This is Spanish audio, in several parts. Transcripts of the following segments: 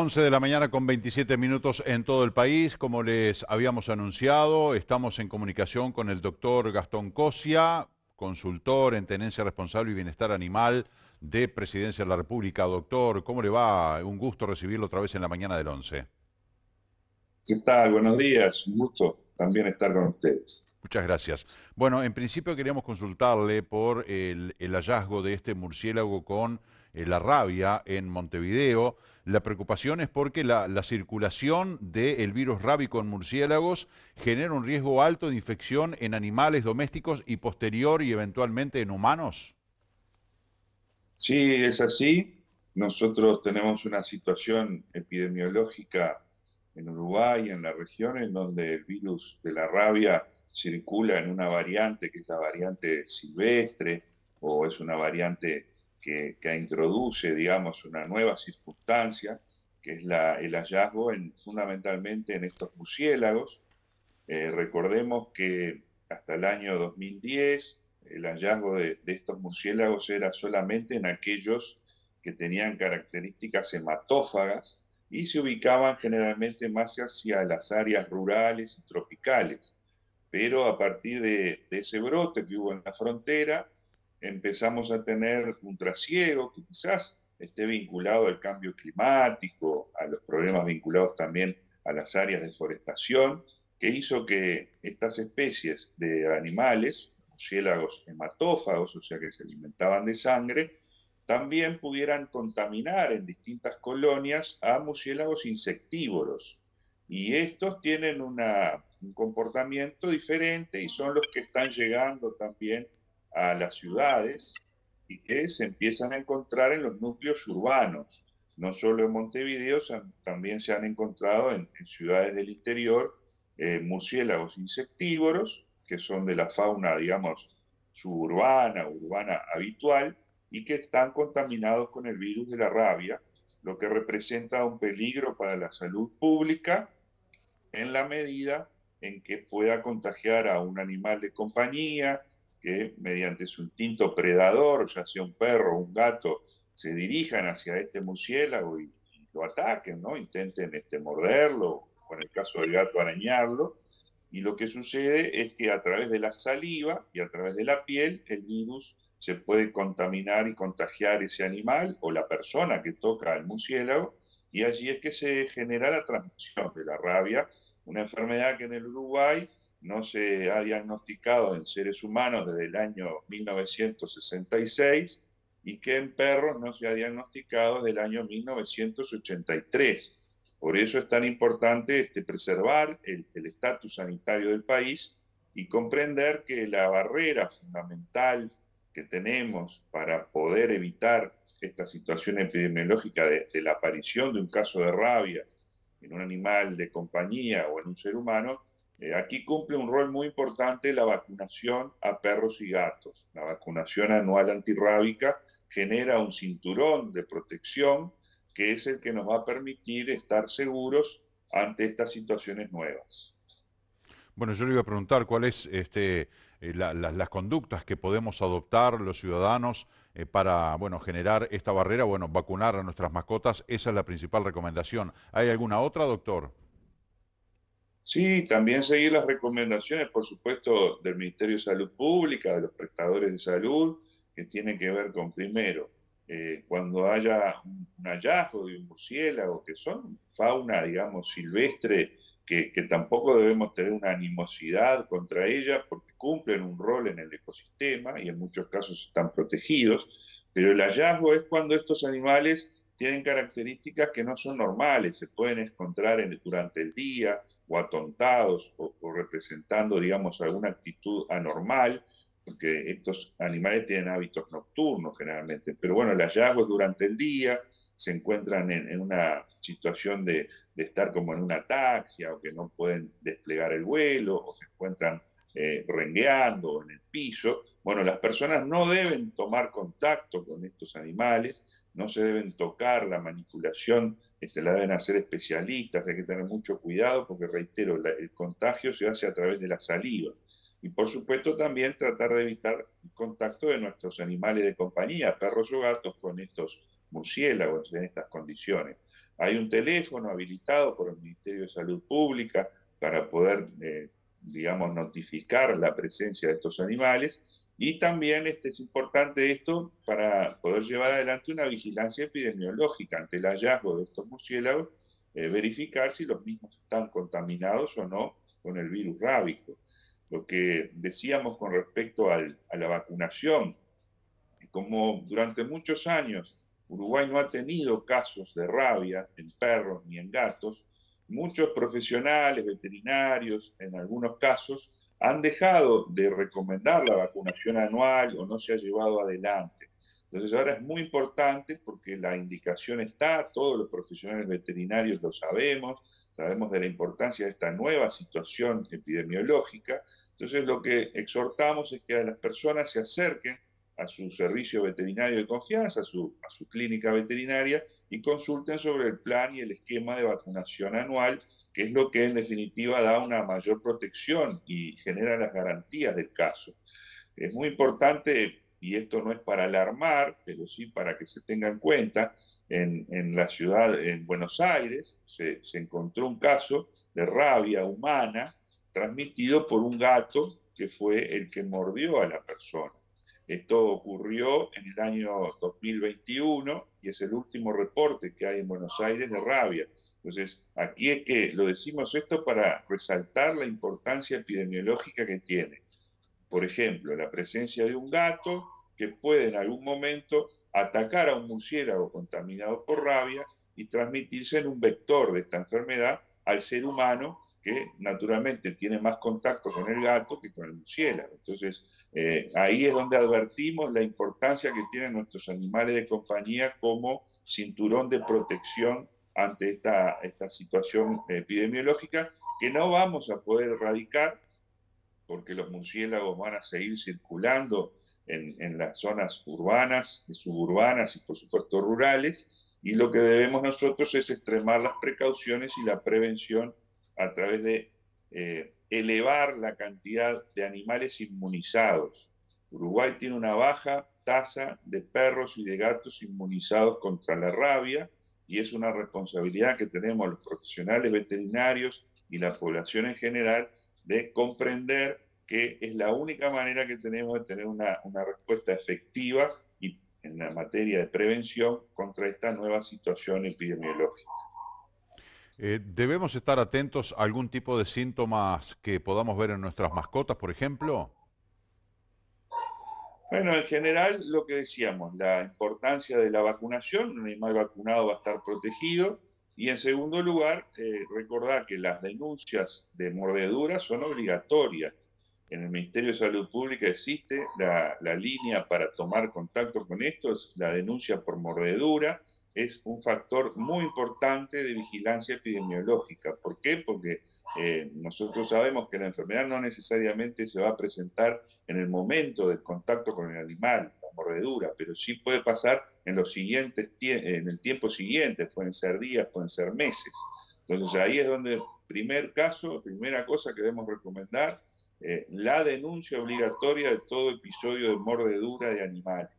11 de la mañana con 27 minutos en todo el país. Como les habíamos anunciado, estamos en comunicación con el doctor Gastón Cosia, consultor en tenencia responsable y bienestar animal de Presidencia de la República. Doctor, ¿cómo le va? Un gusto recibirlo otra vez en la mañana del 11. ¿Qué tal? Buenos días. Un gusto también estar con ustedes. Muchas gracias. Bueno, en principio queríamos consultarle por el, hallazgo de este murciélago con eh, la rabia en Montevideo. La preocupación es porque la, circulación del virus rábico en murciélagos genera un riesgo alto de infección en animales domésticos y posterior y eventualmente en humanos. Sí, es así. Nosotros tenemos una situación epidemiológica en Uruguay, en la región, en donde el virus de la rabia circula en una variante que es la variante silvestre o es una variante que, introduce, digamos, una nueva circunstancia, que es el hallazgo en, fundamentalmente en estos murciélagos. Eh, recordemos que hasta el año 2010 el hallazgo de, estos murciélagos era solamente en aquellos que tenían características hematófagas y se ubicaban generalmente más hacia las áreas rurales y tropicales. Pero a partir de ese brote que hubo en la frontera, empezamos a tener un trasiego que quizás esté vinculado al cambio climático, a los problemas vinculados también a las áreas de forestación, que hizo que estas especies de animales, murciélagos hematófagos, o sea que se alimentaban de sangre, también pudieran contaminar en distintas colonias a murciélagos insectívoros. Y estos tienen un comportamiento diferente y son los que están llegando también a las ciudades y que se empiezan a encontrar en los núcleos urbanos. No solo en Montevideo, también se han encontrado en, ciudades del interior eh, murciélagos insectívoros, que son de la fauna, digamos, suburbana, urbana habitual, y que están contaminados con el virus de la rabia, lo que representa un peligro para la salud pública en la medida en que pueda contagiar a un animal de compañía, que mediante su instinto predador, ya sea un perro o un gato, se dirijan hacia este murciélago y, lo ataquen, ¿no? Intenten este, morderlo, o en el caso del gato arañarlo. Y lo que sucede es que a través de la saliva y a través de la piel, el virus se puede contaminar y contagiar ese animal o la persona que toca al murciélago, y allí es que se genera la transmisión de la rabia, una enfermedad que en el Uruguay no se ha diagnosticado en seres humanos desde el año 1966 y que en perros no se ha diagnosticado desde el año 1983. Por eso es tan importante este, preservar el estatus sanitario del país y comprender que la barrera fundamental que tenemos para poder evitar esta situación epidemiológica de la aparición de un caso de rabia en un animal de compañía o en un ser humano eh, aquí cumple un rol muy importante la vacunación a perros y gatos. La vacunación anual antirrábica genera un cinturón de protección que es el que nos va a permitir estar seguros ante estas situaciones nuevas. Bueno, yo le iba a preguntar cuáles este, eh, las conductas que podemos adoptar los ciudadanos eh, para bueno, generar esta barrera, bueno, vacunar a nuestras mascotas, esa es la principal recomendación. ¿Hay alguna otra, doctor? Sí, también seguir las recomendaciones, por supuesto, del Ministerio de Salud Pública, de los prestadores de salud, que tienen que ver con, primero, eh, cuando haya un, hallazgo de un murciélago, que son fauna, digamos, silvestre, que, tampoco debemos tener una animosidad contra ella, porque cumplen un rol en el ecosistema y en muchos casos están protegidos, pero el hallazgo es cuando estos animales tienen características que no son normales, se pueden encontrar en, durante el día, o atontados o, representando, digamos, alguna actitud anormal, porque estos animales tienen hábitos nocturnos generalmente. Pero bueno, el hallazgo es durante el día, se encuentran en, una situación de, estar como en una taxia o que no pueden desplegar el vuelo o se encuentran eh, rengueando en el piso. Bueno, las personas no deben tomar contacto con estos animales, no se deben tocar, la manipulación este, la deben hacer especialistas, hay que tener mucho cuidado porque, reitero, el contagio se hace a través de la saliva. Y por supuesto también tratar de evitar el contacto de nuestros animales de compañía, perros o gatos, con estos murciélagos en estas condiciones. Hay un teléfono habilitado por el Ministerio de Salud Pública para poder, eh, digamos, notificar la presencia de estos animales y también este, es importante esto para poder llevar adelante una vigilancia epidemiológica ante el hallazgo de estos murciélagos, eh, verificar si los mismos están contaminados o no con el virus rábico. Lo que decíamos con respecto a la vacunación, como durante muchos años Uruguay no ha tenido casos de rabia en perros ni en gatos, muchos profesionales, veterinarios, en algunos casos, han dejado de recomendar la vacunación anual o no se ha llevado adelante. Entonces ahora es muy importante porque la indicación está, todos los profesionales veterinarios lo sabemos, sabemos de la importancia de esta nueva situación epidemiológica. Entonces lo que exhortamos es que las personas se acerquen a su servicio veterinario de confianza, a su, a su clínica veterinaria y consulten sobre el plan y el esquema de vacunación anual, que es lo que en definitiva da una mayor protección y genera las garantías del caso. Es muy importante, y esto no es para alarmar, pero sí para que se tenga en cuenta, en, en la ciudad, en Buenos Aires, se, se encontró un caso de rabia humana transmitido por un gato que fue el que mordió a la persona. Esto ocurrió en el año 2021 y es el último reporte que hay en Buenos Aires de rabia. Entonces, aquí es que lo decimos esto para resaltar la importancia epidemiológica que tiene. Por ejemplo, la presencia de un gato que puede en algún momento atacar a un murciélago contaminado por rabia y transmitirse en un vector de esta enfermedad al ser humano que naturalmente tiene más contacto con el gato que con el murciélago. Entonces, eh, ahí es donde advertimos la importancia que tienen nuestros animales de compañía como cinturón de protección ante esta, esta situación epidemiológica que no vamos a poder erradicar porque los murciélagos van a seguir circulando en, en las zonas urbanas, suburbanas y por supuesto rurales, y lo que debemos nosotros es extremar las precauciones y la prevención a través de eh, elevar la cantidad de animales inmunizados. Uruguay tiene una baja tasa de perros y de gatos inmunizados contra la rabia y es una responsabilidad que tenemos los profesionales veterinarios y la población en general de comprender que es la única manera que tenemos de tener una, una respuesta efectiva y en la materia de prevención contra esta nueva situación epidemiológica. Eh, ¿Debemos estar atentos a algún tipo de síntomas que podamos ver en nuestras mascotas, por ejemplo? Bueno, en general lo que decíamos, la importancia de la vacunación, un animal vacunado va a estar protegido. Y en segundo lugar, eh, recordar que las denuncias de mordedura son obligatorias. En el Ministerio de Salud Pública existe la, la línea para tomar contacto con esto, es la denuncia por mordedura es un factor muy importante de vigilancia epidemiológica. ¿Por qué? Porque eh, nosotros sabemos que la enfermedad no necesariamente se va a presentar en el momento del contacto con el animal, la mordedura, pero sí puede pasar en los siguientes en el tiempo siguiente, pueden ser días, pueden ser meses. Entonces ahí es donde, primer caso, primera cosa que debemos recomendar, eh, la denuncia obligatoria de todo episodio de mordedura de animales.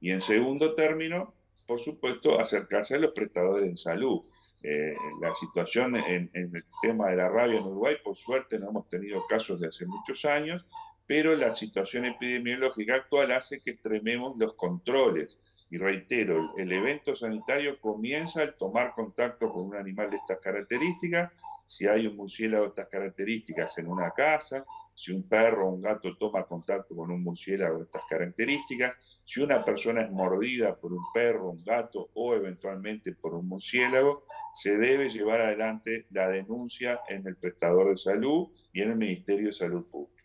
Y en segundo término, por supuesto, acercarse a los prestadores de salud. Eh, la situación en, el tema de la rabia en Uruguay, por suerte, no hemos tenido casos de hace muchos años, pero la situación epidemiológica actual hace que extrememos los controles. Y reitero, el evento sanitario comienza al tomar contacto con un animal de estas características. Si hay un murciélago de estas características en una casa, si un perro o un gato toma contacto con un murciélago de estas características, si una persona es mordida por un perro, un gato o eventualmente por un murciélago, se debe llevar adelante la denuncia en el prestador de salud y en el Ministerio de Salud Pública.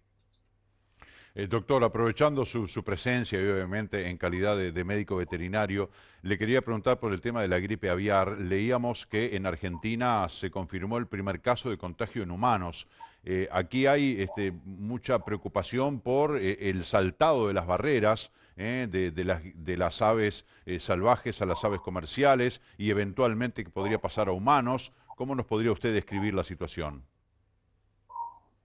Eh, doctor, aprovechando su, presencia y obviamente en calidad de, médico veterinario, le quería preguntar por el tema de la gripe aviar. Leíamos que en Argentina se confirmó el primer caso de contagio en humanos. Eh, aquí hay este, mucha preocupación por eh, el saltado de las barreras de, las, aves salvajes a las aves comerciales y eventualmente que podría pasar a humanos. ¿Cómo nos podría usted describir la situación?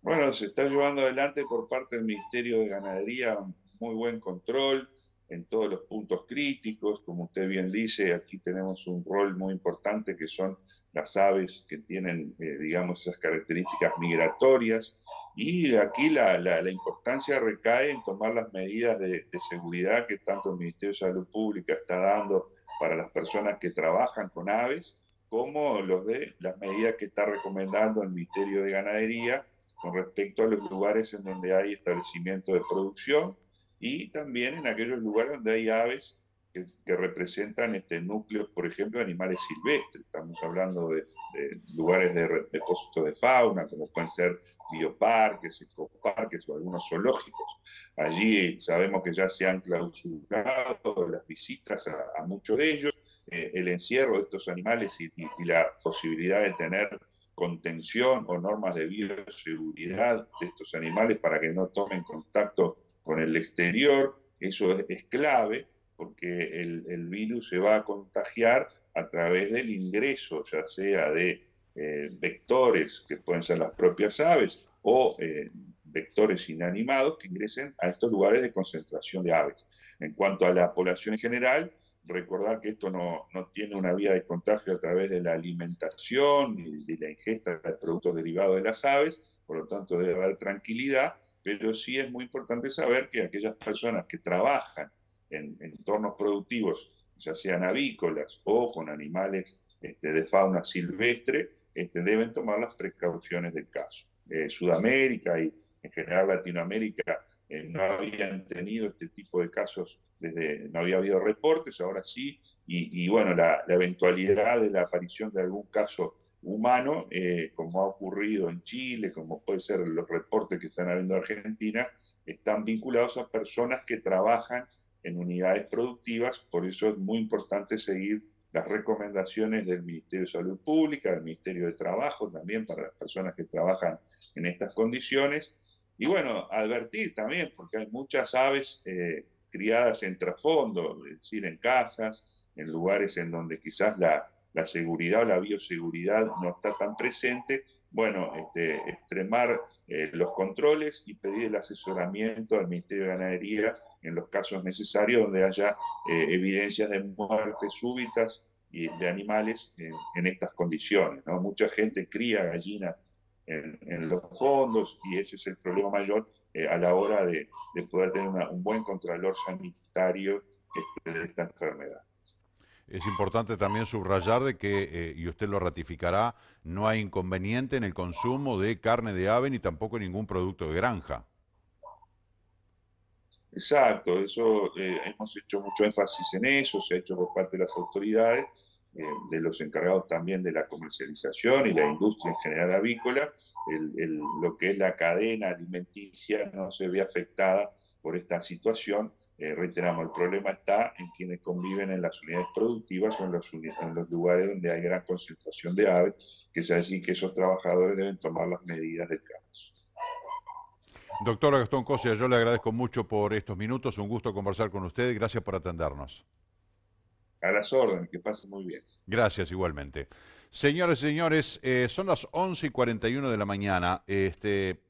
Bueno, se está llevando adelante por parte del Ministerio de Ganadería muy buen control. en todos los puntos críticos. Como usted bien dice, aquí tenemos un rol muy importante que son las aves que tienen, eh, digamos, esas características migratorias. Y aquí la, la, importancia recae en tomar las medidas de, de, seguridad que tanto el Ministerio de Salud Pública está dando para las personas que trabajan con aves, como los de las medidas que está recomendando el Ministerio de Ganadería con respecto a los lugares en donde hay establecimiento de producción y también en aquellos lugares donde hay aves que, representan este, núcleos, por ejemplo, de animales silvestres. Estamos hablando de, lugares de depósitos de fauna, como pueden ser bioparques, ecoparques o algunos zoológicos. Allí sabemos que ya se han clausurado las visitas a, muchos de ellos, eh, el encierro de estos animales y, y la posibilidad de tener contención o normas de bioseguridad de estos animales para que no tomen contacto con el exterior, eso es, clave porque el, virus se va a contagiar a través del ingreso, ya sea de eh, vectores que pueden ser las propias aves o eh, vectores inanimados que ingresen a estos lugares de concentración de aves. En cuanto a la población en general, recordar que esto no, no tiene una vía de contagio a través de la alimentación y de la ingesta de productos derivados de las aves, por lo tanto debe haber tranquilidad pero sí es muy importante saber que aquellas personas que trabajan en, entornos productivos, ya sean avícolas o con animales este, de fauna silvestre, este, deben tomar las precauciones del caso. Eh, Sudamérica y en general Latinoamérica eh, no habían tenido este tipo de casos desde, no había habido reportes, ahora sí, y, bueno, la, la, eventualidad de la aparición de algún caso humano, eh, como ha ocurrido en Chile, como puede ser los reportes que están habiendo en Argentina, están vinculados a personas que trabajan en unidades productivas, por eso es muy importante seguir las recomendaciones del Ministerio de Salud Pública, del Ministerio de Trabajo también para las personas que trabajan en estas condiciones. Y bueno, advertir también, porque hay muchas aves eh, criadas en trasfondo, es decir, en casas, en lugares en donde quizás la, la seguridad o la bioseguridad no está tan presente, bueno, este, extremar eh, los controles y pedir el asesoramiento al Ministerio de Ganadería en los casos necesarios donde haya eh, evidencias de muertes súbitas y de animales en, estas condiciones. ¿no? Mucha gente cría gallinas en, los fondos y ese es el problema mayor eh, a la hora de, poder tener un buen contralor sanitario este, de esta enfermedad. Es importante también subrayar de que, eh, y usted lo ratificará, no hay inconveniente en el consumo de carne de ave ni tampoco ningún producto de granja. Exacto, eso eh, hemos hecho mucho énfasis en eso, se ha hecho por parte de las autoridades, eh, de los encargados también de la comercialización y la industria en general avícola, lo que es la cadena alimenticia no se ve afectada por esta situación eh, reiteramos, el problema está en quienes conviven en las unidades productivas o en los, en los lugares donde hay gran concentración de aves, que es así que esos trabajadores deben tomar las medidas del caso. Doctora Gastón Cosia, yo le agradezco mucho por estos minutos, un gusto conversar con usted, gracias por atendernos. A las órdenes, que pase muy bien. Gracias, igualmente. Señores y señores, eh, son las 11 y 41 de la mañana. Este,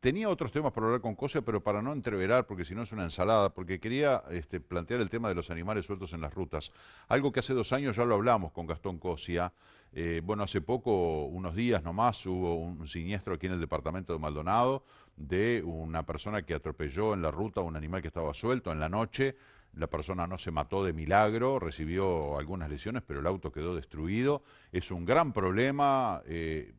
Tenía otros temas para hablar con Cosia, pero para no entreverar, porque si no es una ensalada, porque quería este, plantear el tema de los animales sueltos en las rutas. Algo que hace dos años ya lo hablamos con Gastón Cosia. Eh, bueno, hace poco, unos días nomás, hubo un siniestro aquí en el departamento de Maldonado de una persona que atropelló en la ruta a un animal que estaba suelto en la noche. La persona no se mató de milagro, recibió algunas lesiones, pero el auto quedó destruido. Es un gran problema. Eh,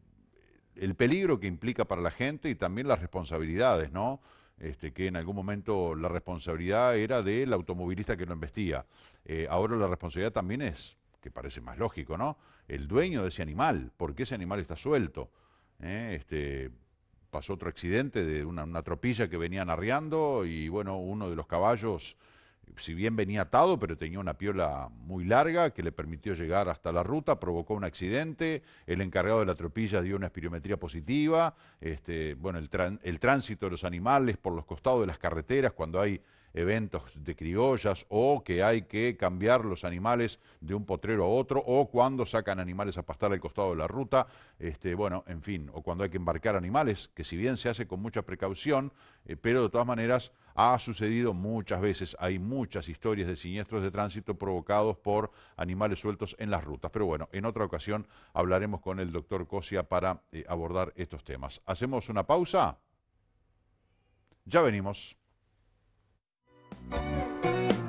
el peligro que implica para la gente y también las responsabilidades, ¿no? Este, que en algún momento la responsabilidad era del automovilista que lo embestía. Eh, ahora la responsabilidad también es, que parece más lógico, ¿no? El dueño de ese animal, porque ese animal está suelto. ¿Eh? Este, pasó otro accidente de una, una, tropilla que venían arriando y bueno, uno de los caballos si bien venía atado, pero tenía una piola muy larga que le permitió llegar hasta la ruta, provocó un accidente, el encargado de la tropilla dio una espirometría positiva, este, bueno, el, tránsito de los animales por los costados de las carreteras, cuando hay eventos de criollas o que hay que cambiar los animales de un potrero a otro o cuando sacan animales a pastar al costado de la ruta, este, bueno, en fin, o cuando hay que embarcar animales, que si bien se hace con mucha precaución, eh, pero de todas maneras ha sucedido muchas veces, hay muchas historias de siniestros de tránsito provocados por animales sueltos en las rutas. Pero bueno, en otra ocasión hablaremos con el doctor Cosia para eh, abordar estos temas. ¿Hacemos una pausa? Ya venimos. thank you